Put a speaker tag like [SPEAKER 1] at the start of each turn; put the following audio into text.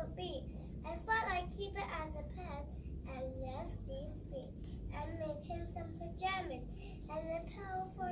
[SPEAKER 1] could be. I thought I'd keep it as a pet and let's be free. and make him some pajamas and a pillow for